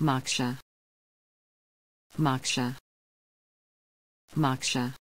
Moksha. Moksha. Moksha.